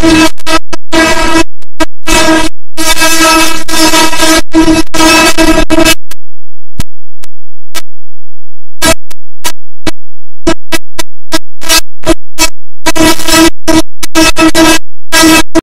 I'm sorry.